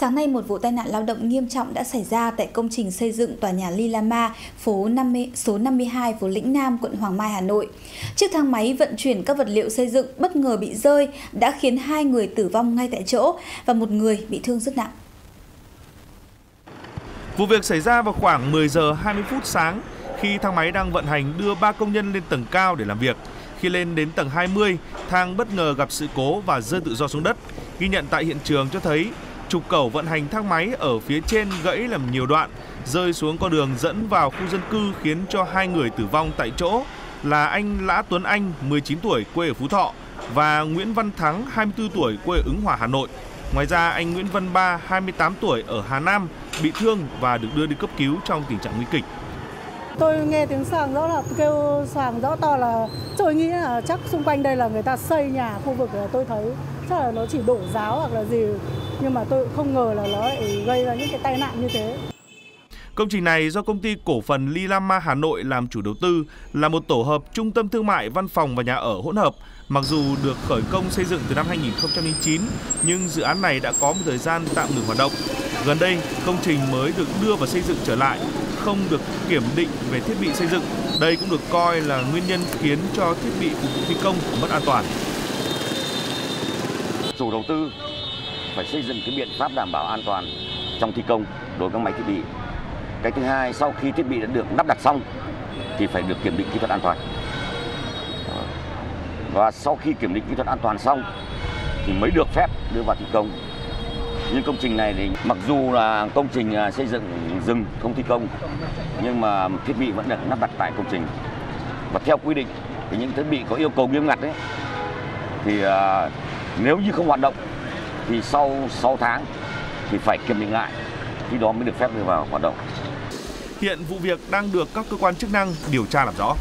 Sáng nay, một vụ tai nạn lao động nghiêm trọng đã xảy ra tại công trình xây dựng tòa nhà Lilama, phố 50, số 52, phố Lĩnh Nam, quận Hoàng Mai, Hà Nội. Chiếc thang máy vận chuyển các vật liệu xây dựng bất ngờ bị rơi đã khiến hai người tử vong ngay tại chỗ và một người bị thương rất nặng. Vụ việc xảy ra vào khoảng 10 giờ 20 phút sáng khi thang máy đang vận hành đưa ba công nhân lên tầng cao để làm việc. Khi lên đến tầng 20, thang bất ngờ gặp sự cố và rơi tự do xuống đất. Ghi nhận tại hiện trường cho thấy trục cầu vận hành thang máy ở phía trên gãy làm nhiều đoạn, rơi xuống con đường dẫn vào khu dân cư khiến cho hai người tử vong tại chỗ là anh Lã Tuấn Anh, 19 tuổi, quê ở Phú Thọ và Nguyễn Văn Thắng, 24 tuổi, quê ở Ứng Hòa, Hà Nội. Ngoài ra, anh Nguyễn Văn Ba, 28 tuổi ở Hà Nam bị thương và được đưa đi cấp cứu trong tình trạng nguy kịch. Tôi nghe tiếng sàng rõ là kêu sàng rõ to là tôi nghĩ là chắc xung quanh đây là người ta xây nhà khu vực là tôi thấy chắc là nó chỉ đổ giáo hoặc là gì nhưng mà tôi không ngờ là nó lại gây ra những cái tai nạn như thế. Công trình này do công ty cổ phần Lilama Hà Nội làm chủ đầu tư là một tổ hợp trung tâm thương mại, văn phòng và nhà ở hỗn hợp. Mặc dù được khởi công xây dựng từ năm 2009, nhưng dự án này đã có một thời gian tạm ngừng hoạt động. Gần đây, công trình mới được đưa vào xây dựng trở lại, không được kiểm định về thiết bị xây dựng. Đây cũng được coi là nguyên nhân khiến cho thiết bị phục vụ thi công mất an toàn. Chủ đầu tư phải xây dựng cái biện pháp đảm bảo an toàn trong thi công đối với các máy thiết bị. Cái thứ hai, sau khi thiết bị đã được lắp đặt xong thì phải được kiểm định kỹ thuật an toàn. Và sau khi kiểm định kỹ thuật an toàn xong thì mới được phép đưa vào thi công. Nhưng công trình này thì mặc dù là công trình à, xây dựng rừng không thi công nhưng mà thiết bị vẫn được lắp đặt tại công trình. Và theo quy định thì những thiết bị có yêu cầu nghiêm ngặt đấy thì uh, nếu như không hoạt động thì sau 6 tháng thì phải kiểm định lại, khi đó mới được phép đưa vào hoạt động. Hiện vụ việc đang được các cơ quan chức năng điều tra làm rõ.